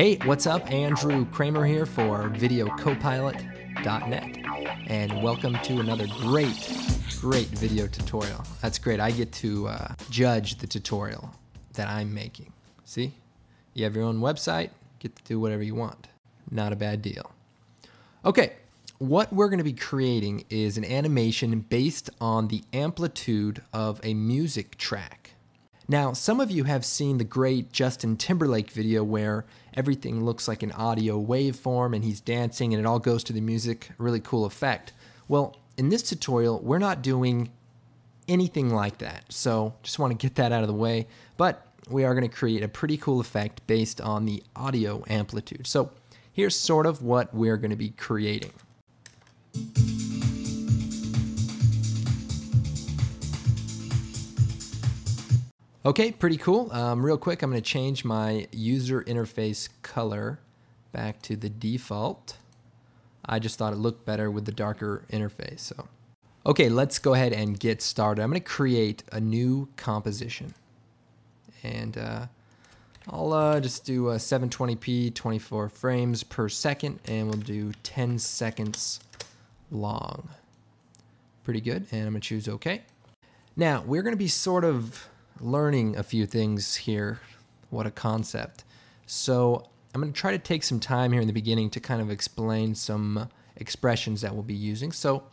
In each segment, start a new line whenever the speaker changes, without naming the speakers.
Hey, what's up? Andrew Kramer here for VideoCopilot.net, and welcome to another great, great video tutorial. That's great. I get to uh, judge the tutorial that I'm making. See? You have your own website, get to do whatever you want. Not a bad deal. Okay, what we're going to be creating is an animation based on the amplitude of a music track. Now, some of you have seen the great Justin Timberlake video where everything looks like an audio waveform and he's dancing and it all goes to the music, really cool effect. Well, in this tutorial, we're not doing anything like that. So just want to get that out of the way. But we are going to create a pretty cool effect based on the audio amplitude. So here's sort of what we're going to be creating. Okay, pretty cool. Um, real quick, I'm going to change my user interface color back to the default. I just thought it looked better with the darker interface. So, Okay, let's go ahead and get started. I'm going to create a new composition. And uh, I'll uh, just do a 720p, 24 frames per second, and we'll do 10 seconds long. Pretty good, and I'm going to choose OK. Now, we're going to be sort of learning a few things here. What a concept. So I'm going to try to take some time here in the beginning to kind of explain some expressions that we'll be using. So,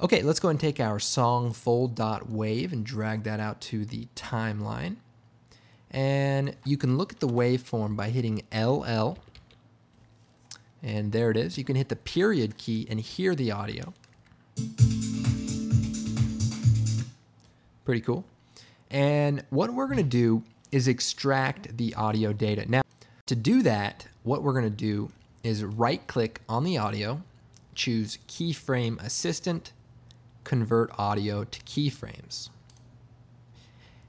okay, let's go and take our song fold.wave and drag that out to the timeline. And you can look at the waveform by hitting LL. And there it is. You can hit the period key and hear the audio. Pretty cool. And what we're going to do is extract the audio data. Now, to do that, what we're going to do is right click on the audio, choose Keyframe Assistant, convert audio to keyframes.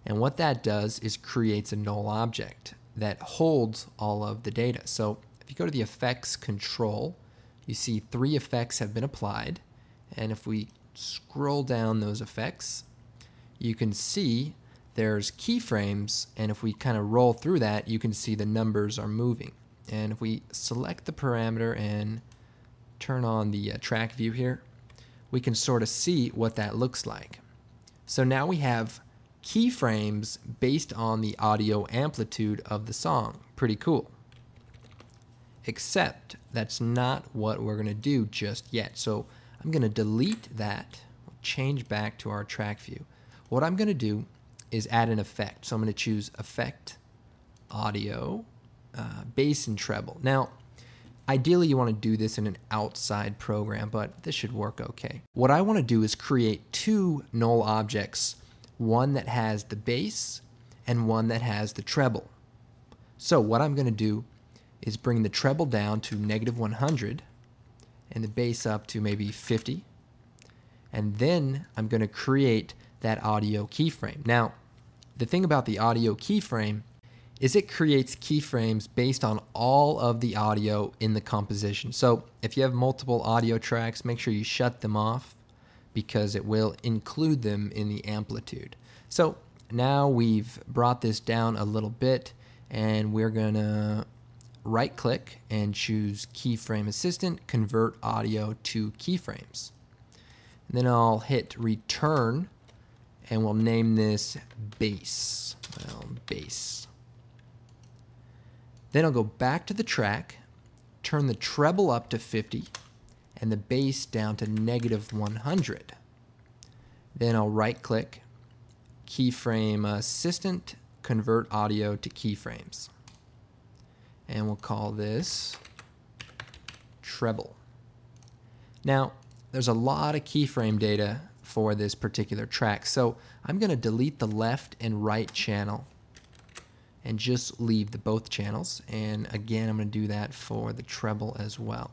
And what that does is creates a null object that holds all of the data. So if you go to the effects control, you see three effects have been applied. And if we scroll down those effects, you can see there's keyframes. And if we kind of roll through that, you can see the numbers are moving. And if we select the parameter and turn on the uh, track view here, we can sort of see what that looks like. So now we have keyframes based on the audio amplitude of the song. Pretty cool. Except that's not what we're going to do just yet. So I'm going to delete that, change back to our track view. What I'm going to do is add an effect. So I'm going to choose Effect, Audio, uh, Bass and Treble. Now, Ideally, you want to do this in an outside program, but this should work okay. What I want to do is create two null objects one that has the bass and one that has the treble. So what I'm going to do is bring the treble down to negative 100 and the bass up to maybe 50. And then I'm going to create that audio keyframe. Now, the thing about the audio keyframe is it creates keyframes based on all of the audio in the composition. So if you have multiple audio tracks, make sure you shut them off because it will include them in the amplitude. So now we've brought this down a little bit and we're to right click and choose keyframe assistant, convert audio to keyframes. And then I'll hit return and we'll name this base. Well, bass. Then I'll go back to the track, turn the treble up to 50, and the bass down to negative 100. Then I'll right click, keyframe assistant, convert audio to keyframes. And we'll call this treble. Now, there's a lot of keyframe data for this particular track, so I'm going to delete the left and right channel and just leave the both channels. And again, I'm going to do that for the treble as well.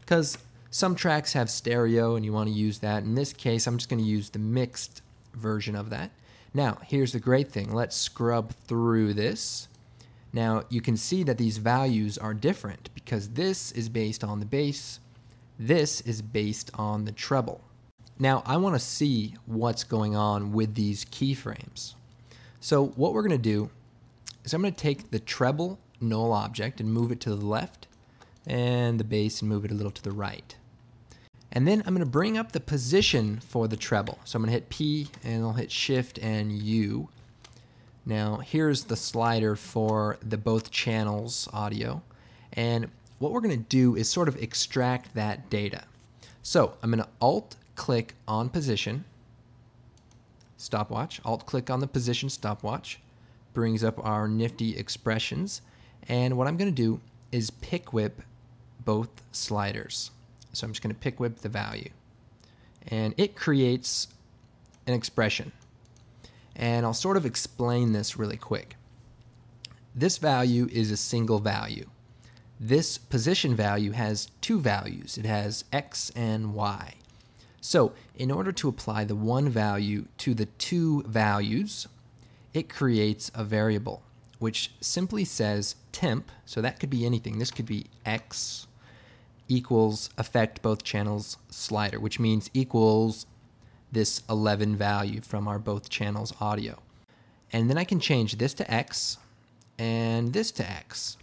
Because some tracks have stereo and you want to use that. In this case, I'm just going to use the mixed version of that. Now, here's the great thing. Let's scrub through this. Now, you can see that these values are different because this is based on the bass. This is based on the treble. Now, I want to see what's going on with these keyframes. So what we're going to do is I'm going to take the treble null object and move it to the left, and the bass and move it a little to the right. And then I'm going to bring up the position for the treble. So I'm going to hit P and I'll hit Shift and U. Now here's the slider for the both channels audio. And what we're going to do is sort of extract that data. So I'm going to Alt click on position, stopwatch, Alt click on the position stopwatch, brings up our nifty expressions. And what I'm going to do is pick whip both sliders. So I'm just going to pick whip the value. And it creates an expression. And I'll sort of explain this really quick. This value is a single value. This position value has two values. It has x and y. So in order to apply the one value to the two values, it creates a variable which simply says temp, so that could be anything. This could be x equals affect both channels slider, which means equals this 11 value from our both channels audio. And then I can change this to x and this to x.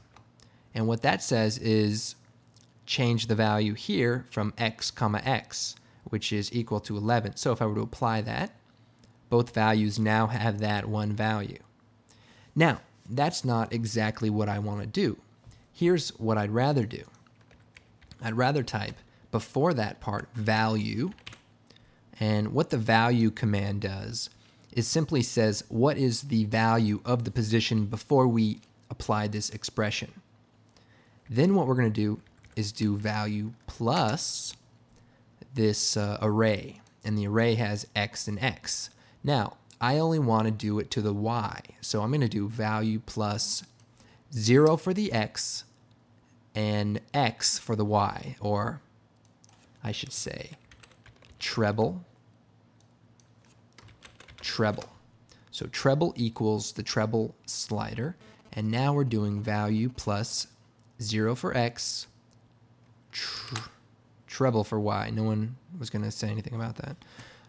And what that says is change the value here from x comma x, which is equal to 11. So if I were to apply that, both values now have that one value. Now, that's not exactly what I want to do. Here's what I'd rather do. I'd rather type before that part value. And what the value command does is simply says what is the value of the position before we apply this expression. Then what we're going to do is do value plus this uh, array. And the array has x and x. Now, I only want to do it to the y. So I'm going to do value plus 0 for the x and x for the y, or I should say treble, treble. So treble equals the treble slider, and now we're doing value plus 0 for x, treble for y. No one was going to say anything about that.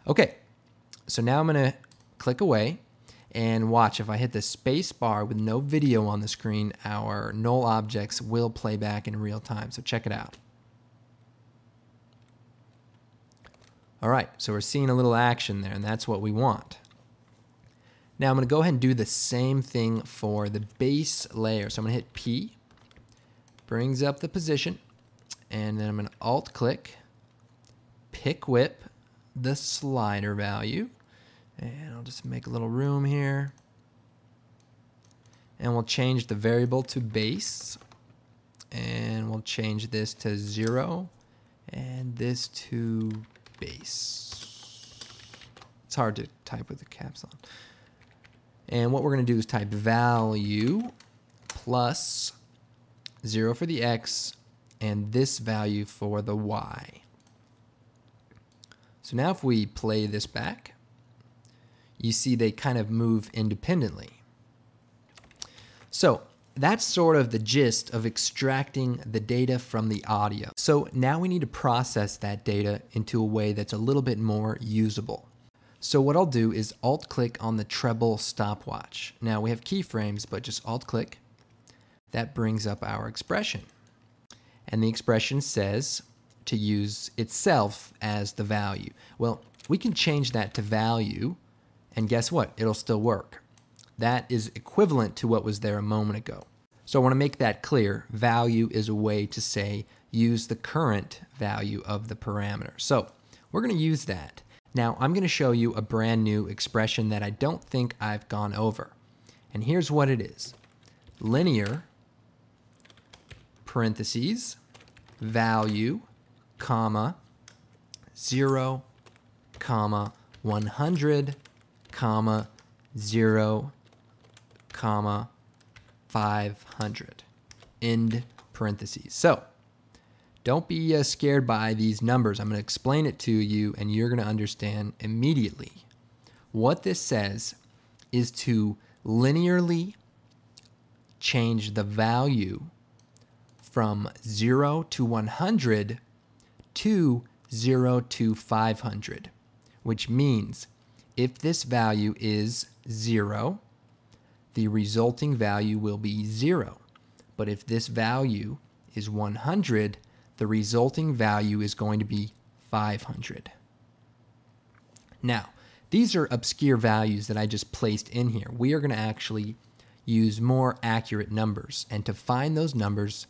Okay, so now I'm going to click away and watch if I hit the space bar with no video on the screen, our null objects will play back in real time. So check it out. All right, so we're seeing a little action there, and that's what we want. Now I'm going to go ahead and do the same thing for the bass layer. So I'm going to hit P, brings up the position, and then I'm going to Alt click, pick whip the slider value, and I'll just make a little room here. And we'll change the variable to bass, And we'll change this to zero. And this to bass. It's hard to type with the caps on. And what we're going to do is type value plus 0 for the x and this value for the y. So now if we play this back, you see they kind of move independently. So that's sort of the gist of extracting the data from the audio. So now we need to process that data into a way that's a little bit more usable. So what I'll do is alt click on the treble stopwatch. Now we have keyframes, but just alt click. That brings up our expression. And the expression says to use itself as the value. Well, we can change that to value and guess what? It'll still work. That is equivalent to what was there a moment ago. So I want to make that clear. Value is a way to say use the current value of the parameter. So we're going to use that. Now I'm going to show you a brand new expression that I don't think I've gone over. And here's what it is. Linear parentheses value comma 0 comma 100 comma, 0, comma, 500. End parentheses. So, don't be uh, scared by these numbers. I'm going to explain it to you and you're going to understand immediately. What this says is to linearly change the value from 0 to 100 to 0 to 500, which means if this value is 0, the resulting value will be 0. But if this value is 100, the resulting value is going to be 500. Now, these are obscure values that I just placed in here. We are going to actually use more accurate numbers. And to find those numbers,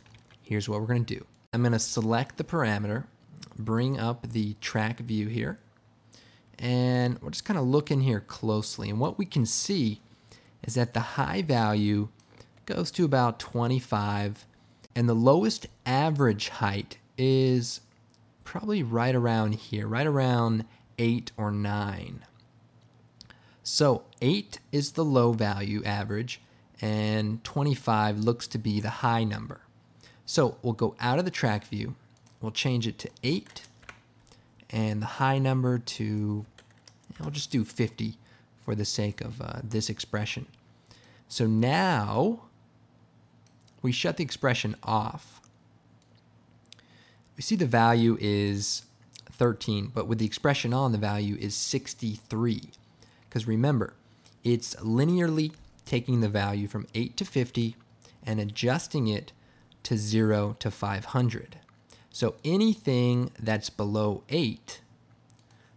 here's what we're going to do. I'm going to select the parameter, bring up the track view here, and we'll just kind of look in here closely. And what we can see is that the high value goes to about 25, and the lowest average height is probably right around here, right around 8 or 9. So 8 is the low value average, and 25 looks to be the high number. So we'll go out of the track view, we'll change it to 8, and the high number to, I'll just do 50 for the sake of uh, this expression. So now we shut the expression off. We see the value is 13, but with the expression on, the value is 63. Because remember, it's linearly taking the value from 8 to 50 and adjusting it to 0 to 500. So anything that's below 8,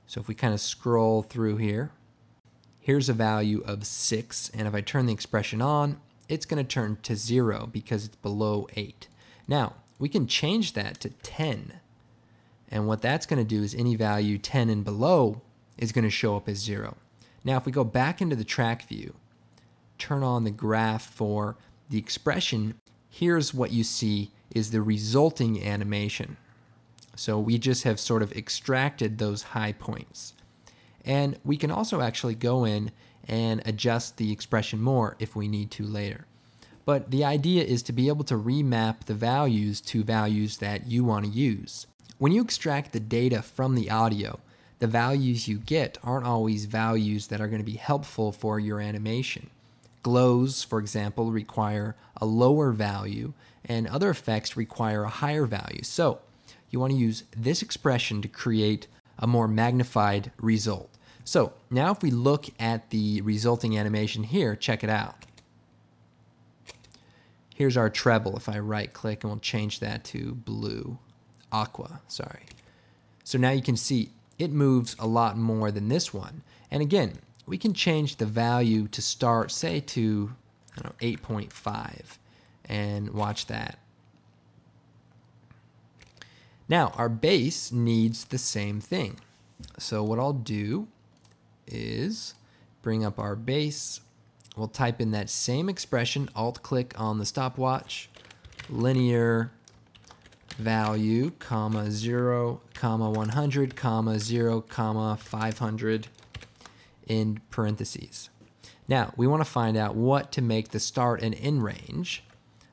so if we kind of scroll through here, here's a value of 6, and if I turn the expression on, it's going to turn to 0 because it's below 8. Now, we can change that to 10. And what that's going to do is any value 10 and below is going to show up as 0. Now, if we go back into the track view, turn on the graph for the expression, here's what you see is the resulting animation. So we just have sort of extracted those high points. And we can also actually go in and adjust the expression more if we need to later. But the idea is to be able to remap the values to values that you want to use. When you extract the data from the audio, the values you get aren't always values that are going to be helpful for your animation. Glows, for example, require a lower value, and other effects require a higher value. So, you want to use this expression to create a more magnified result. So now if we look at the resulting animation here, check it out. Here's our treble. If I right click and we'll change that to blue, aqua, sorry. So now you can see it moves a lot more than this one. And again, we can change the value to start, say to, I don't know, 8.5 and watch that. Now, our bass needs the same thing. So what I'll do is bring up our bass. We'll type in that same expression, alt click on the stopwatch, linear value, comma 0, comma 100, comma 0, comma 500 in parentheses. Now, we want to find out what to make the start and end range.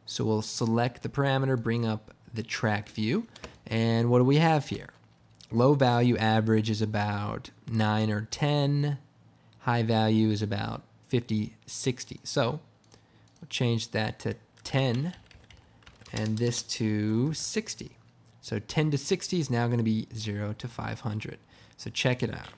So we'll select the parameter, bring up the track view, and what do we have here? Low value average is about 9 or 10. High value is about 50, 60. So we'll change that to 10 and this to 60. So 10 to 60 is now going to be 0 to 500. So check it out.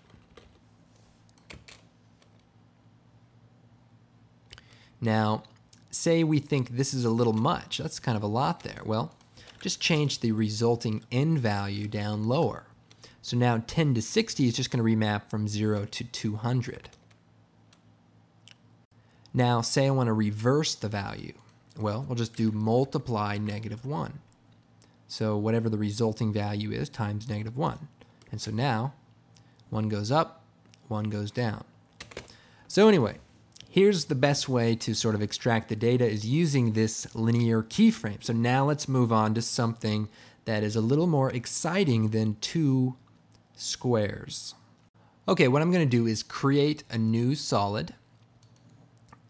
Now, say we think this is a little much. That's kind of a lot there. Well, just change the resulting end value down lower. So now 10 to 60 is just going to remap from 0 to 200. Now, say I want to reverse the value. Well, we'll just do multiply negative 1. So whatever the resulting value is times negative 1. And so now 1 goes up, 1 goes down. So anyway, here's the best way to sort of extract the data is using this linear keyframe. So now let's move on to something that is a little more exciting than two squares. Okay, what I'm going to do is create a new solid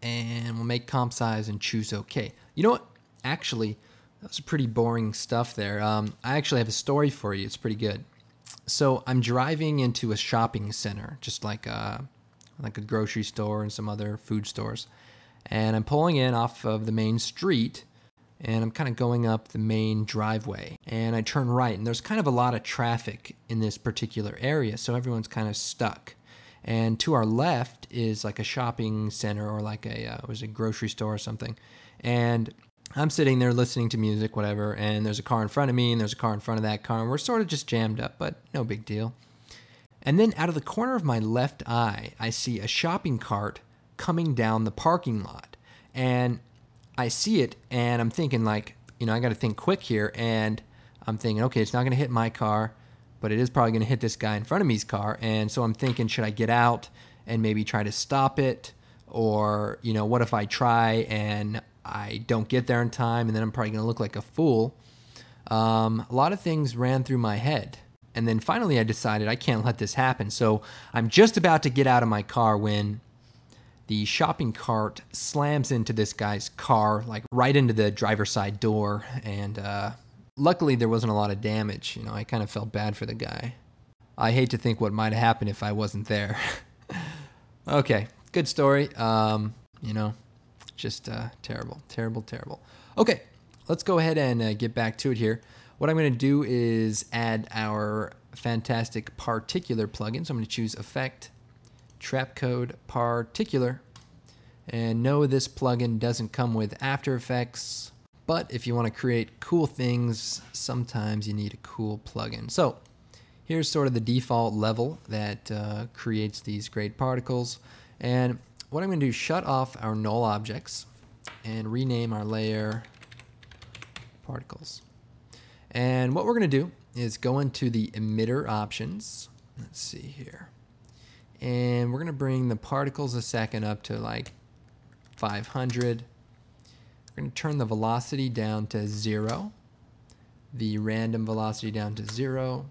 and we'll make comp size and choose OK. You know what? Actually, that was pretty boring stuff there. Um, I actually have a story for you. It's pretty good. So I'm driving into a shopping center, just like a, like a grocery store and some other food stores. And I'm pulling in off of the main street and I'm kind of going up the main driveway and I turn right and there's kind of a lot of traffic in this particular area so everyone's kind of stuck and to our left is like a shopping center or like a uh, was a grocery store or something and I'm sitting there listening to music, whatever, and there's a car in front of me, and there's a car in front of that car, and we're sort of just jammed up, but no big deal. And then out of the corner of my left eye, I see a shopping cart coming down the parking lot. And I see it, and I'm thinking, like, you know, I got to think quick here. And I'm thinking, okay, it's not going to hit my car, but it is probably going to hit this guy in front of me's car. And so I'm thinking, should I get out and maybe try to stop it? Or, you know, what if I try and I don't get there in time and then I'm probably going to look like a fool? Um, a lot of things ran through my head. And then finally, I decided I can't let this happen. So I'm just about to get out of my car when the shopping cart slams into this guy's car, like right into the driver's side door. And uh, luckily, there wasn't a lot of damage. You know, I kind of felt bad for the guy. I hate to think what might have happened if I wasn't there. okay, good story. Um, you know, just uh, terrible, terrible, terrible. Okay, let's go ahead and uh, get back to it here. What I'm going to do is add our fantastic particular plugin. So I'm going to choose Effect, Trapcode Particular. And no, this plugin doesn't come with After Effects, but if you want to create cool things, sometimes you need a cool plugin. So here's sort of the default level that uh, creates these great particles. And what I'm going to do is shut off our null objects and rename our layer particles. And what we're going to do is go into the emitter options. Let's see here. And we're going to bring the particles a second up to like 500. We're going to turn the velocity down to zero, the random velocity down to zero,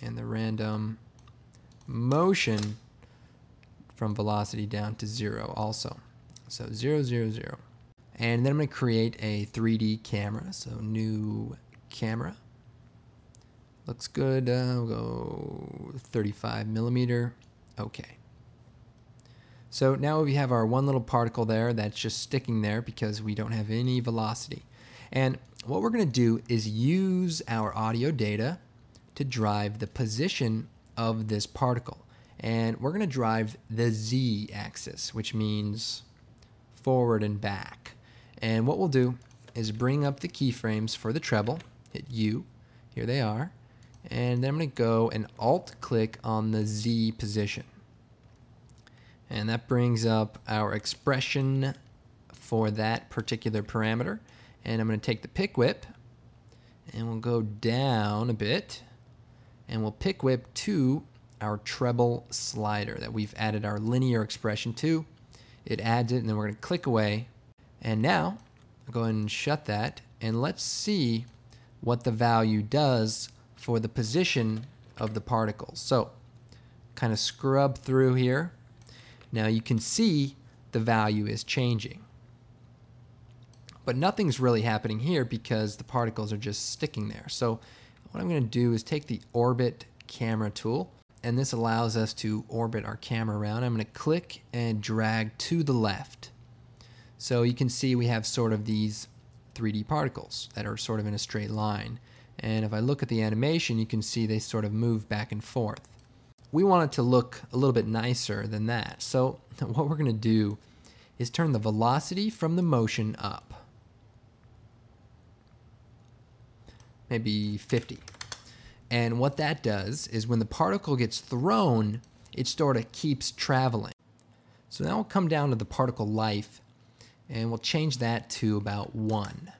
and the random motion from velocity down to zero also. So zero, zero, zero. And then I'm going to create a 3D camera. So new camera. Looks good. Uh, we'll go 35 millimeter. Okay. So now we have our one little particle there that's just sticking there because we don't have any velocity. And what we're going to do is use our audio data to drive the position of this particle. And we're going to drive the z axis, which means forward and back. And what we'll do is bring up the keyframes for the treble hit U. Here they are. And then I'm going to go and alt click on the Z position. And that brings up our expression for that particular parameter. And I'm going to take the pick whip and we'll go down a bit and we'll pick whip to our treble slider that we've added our linear expression to. It adds it and then we're going to click away. And now I'll go ahead and shut that and let's see what the value does for the position of the particles. So kind of scrub through here. Now you can see the value is changing. But nothing's really happening here because the particles are just sticking there. So what I'm going to do is take the orbit camera tool and this allows us to orbit our camera around. I'm going to click and drag to the left. So you can see we have sort of these 3D particles that are sort of in a straight line. And if I look at the animation, you can see they sort of move back and forth. We want it to look a little bit nicer than that. So what we're going to do is turn the velocity from the motion up. Maybe 50. And what that does is when the particle gets thrown, it sort of keeps traveling. So now we'll come down to the particle life and we'll change that to about 1.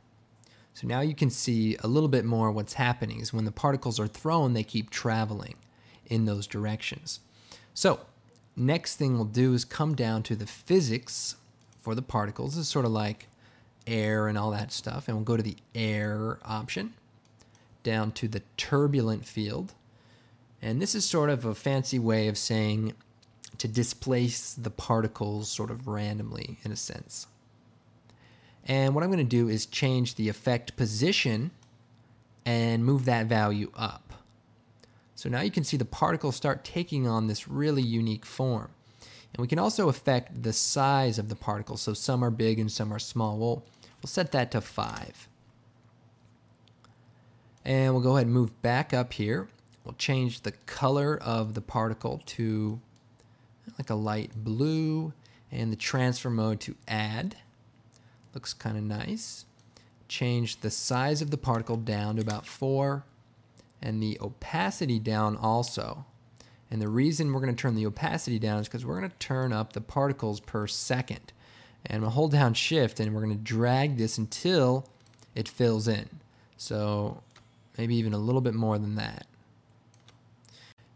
So now you can see a little bit more what's happening is when the particles are thrown, they keep traveling in those directions. So next thing we'll do is come down to the physics for the particles. Is sort of like air and all that stuff. And we'll go to the air option, down to the turbulent field. And this is sort of a fancy way of saying to displace the particles sort of randomly in a sense. And what I'm going to do is change the effect position and move that value up. So now you can see the particles start taking on this really unique form. And we can also affect the size of the particles. So some are big and some are small. We'll, we'll set that to 5. And we'll go ahead and move back up here. We'll change the color of the particle to like a light blue and the transfer mode to add. Looks kind of nice. change the size of the particle down to about 4 and the opacity down also. And the reason we're going to turn the opacity down is because we're going to turn up the particles per second. And we'll hold down shift and we're going to drag this until it fills in. So maybe even a little bit more than that.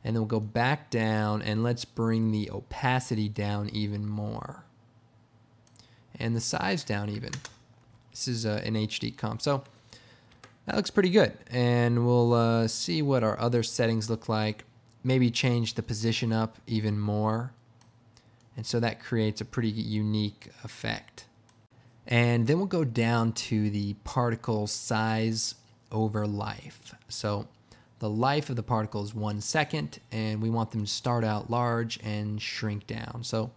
And then we'll go back down and let's bring the opacity down even more. And the size down even. This is uh, an HD comp. So that looks pretty good. And we'll uh, see what our other settings look like. Maybe change the position up even more. And so that creates a pretty unique effect. And then we'll go down to the particle size over life. So the life of the particle is one second, and we want them to start out large and shrink down. So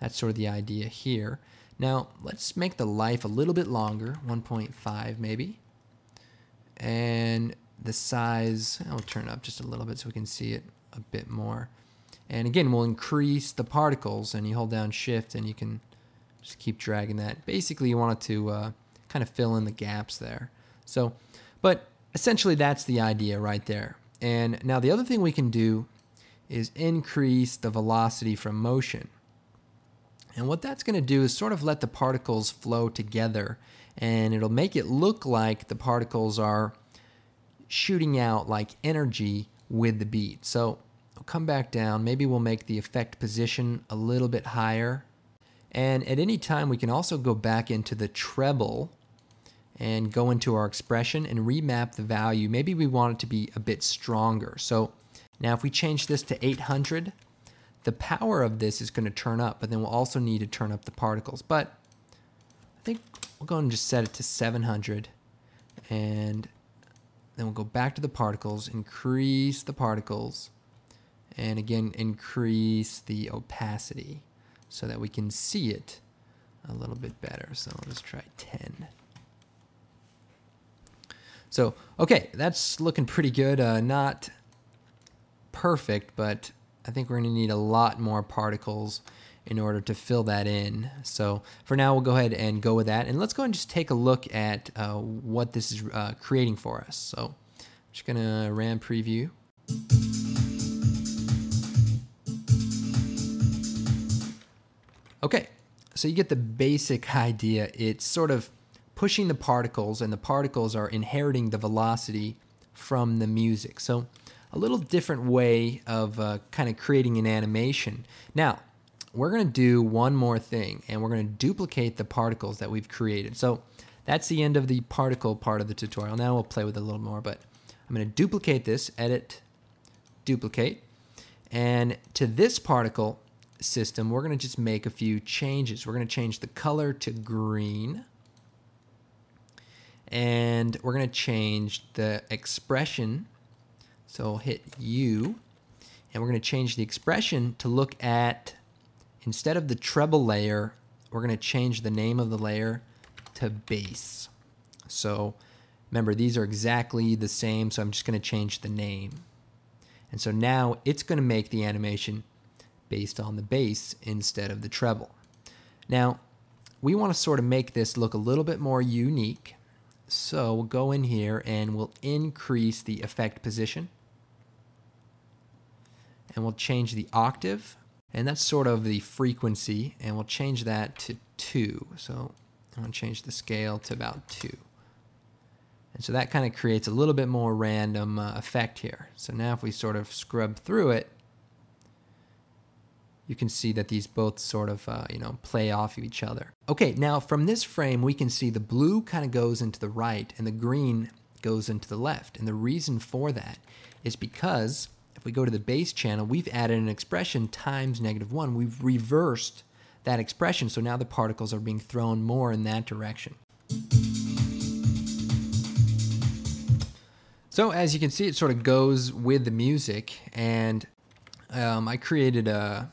that's sort of the idea here. Now let's make the life a little bit longer, 1.5 maybe. And the size, I'll turn up just a little bit so we can see it a bit more. And again, we'll increase the particles and you hold down shift and you can just keep dragging that. Basically, you want it to uh, kind of fill in the gaps there. So, but essentially that's the idea right there. And now the other thing we can do is increase the velocity from motion. And what that's going to do is sort of let the particles flow together and it'll make it look like the particles are shooting out like energy with the beat. So I'll come back down. Maybe we'll make the effect position a little bit higher. And at any time, we can also go back into the treble and go into our expression and remap the value. Maybe we want it to be a bit stronger. So now if we change this to 800, the power of this is going to turn up, but then we'll also need to turn up the particles. But I think we'll go and just set it to 700 and then we'll go back to the particles, increase the particles, and again increase the opacity so that we can see it a little bit better. So let's try 10. So, okay, that's looking pretty good. Uh, not perfect, but I think we're going to need a lot more particles in order to fill that in. So for now, we'll go ahead and go with that. And let's go and just take a look at uh, what this is uh, creating for us. So I'm just going to RAM preview. Okay, so you get the basic idea. It's sort of pushing the particles, and the particles are inheriting the velocity from the music. So a little different way of uh, kind of creating an animation. Now, we're going to do one more thing, and we're going to duplicate the particles that we've created. So that's the end of the particle part of the tutorial. Now we'll play with it a little more, but I'm going to duplicate this, edit, duplicate, and to this particle, system, we're going to just make a few changes. We're going to change the color to green. And we're going to change the expression. So I'll hit U. And we're going to change the expression to look at, instead of the treble layer, we're going to change the name of the layer to bass. So remember, these are exactly the same, so I'm just going to change the name. And so now it's going to make the animation based on the bass instead of the treble. Now, we want to sort of make this look a little bit more unique. So we'll go in here and we'll increase the effect position. And we'll change the octave. And that's sort of the frequency. And we'll change that to 2. So I'm going to change the scale to about 2. And so that kind of creates a little bit more random uh, effect here. So now if we sort of scrub through it, you can see that these both sort of, uh, you know, play off of each other. Okay, now from this frame, we can see the blue kind of goes into the right and the green goes into the left. And the reason for that is because we go to the bass channel, we've added an expression times negative one. We've reversed that expression. So now the particles are being thrown more in that direction. So as you can see, it sort of goes with the music and um, I created a,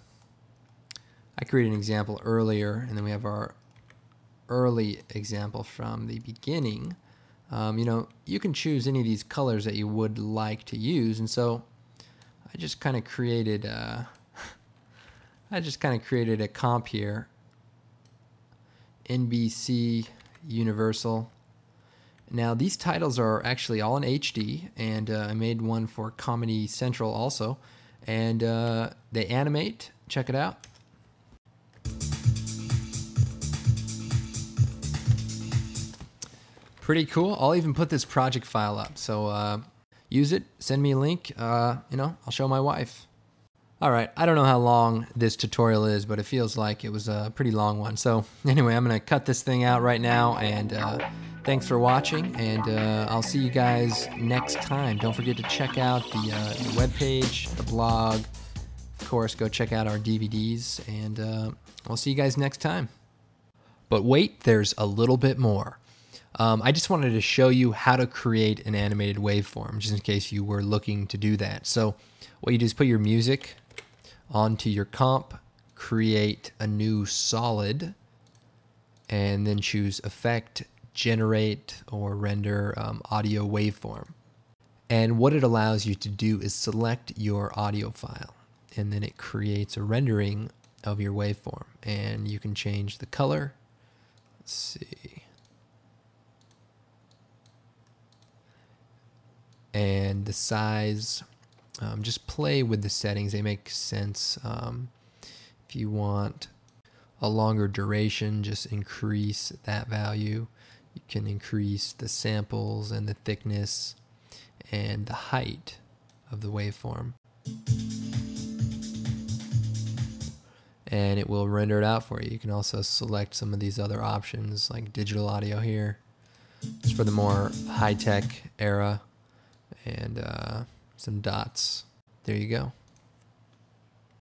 I created an example earlier, and then we have our early example from the beginning. Um, you know, you can choose any of these colors that you would like to use, and so I just kind of created a, I just kind of created a comp here. NBC Universal. Now, these titles are actually all in HD, and uh, I made one for Comedy Central also. And uh, they animate. Check it out. Pretty cool. I'll even put this project file up. So uh, use it, send me a link. Uh, you know, I'll show my wife. All right, I don't know how long this tutorial is, but it feels like it was a pretty long one. So anyway, I'm gonna cut this thing out right now, and uh, thanks for watching, and uh, I'll see you guys next time. Don't forget to check out the, uh, the webpage, the blog. Of course, go check out our DVDs, and uh, I'll see you guys next time. But wait, there's a little bit more. Um, I just wanted to show you how to create an animated waveform, just in case you were looking to do that. So what you do is put your music onto your comp, create a new solid, and then choose Effect, Generate, or Render um, Audio Waveform. And what it allows you to do is select your audio file, and then it creates a rendering of your waveform. And you can change the color. Let's see. And the size. Um, just play with the settings, they make sense. Um, if you want a longer duration, just increase that value. You can increase the samples and the thickness and the height of the waveform. And it will render it out for you. You can also select some of these other options like digital audio here. It's for the more high-tech era and uh, some dots. There you go.